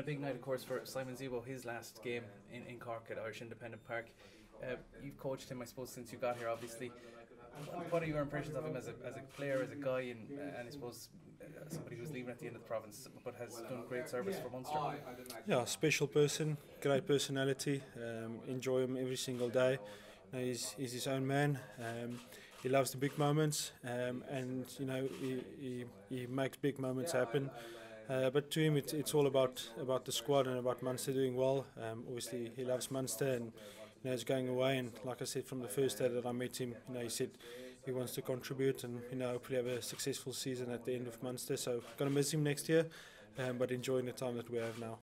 A big night, of course, for Simon Zebo, his last game in, in Cork at Irish Independent Park. Uh, you've coached him, I suppose, since you got here, obviously. What are your impressions of him as a, as a player, as a guy, and, and I suppose uh, somebody who's leaving at the end of the province but has done great service for Munster? Yeah, special person, great personality. Um, enjoy him every single day. You know, he's, he's his own man. Um, he loves the big moments, um, and you know he, he, he makes big moments happen. Uh, but to him, it, it's all about about the squad and about Munster doing well. Um, obviously, he loves Munster and you know he's going away. And like I said, from the first day that I met him, you know he said he wants to contribute and you know hopefully have a successful season at the end of Munster. So gonna miss him next year, um, but enjoying the time that we have now.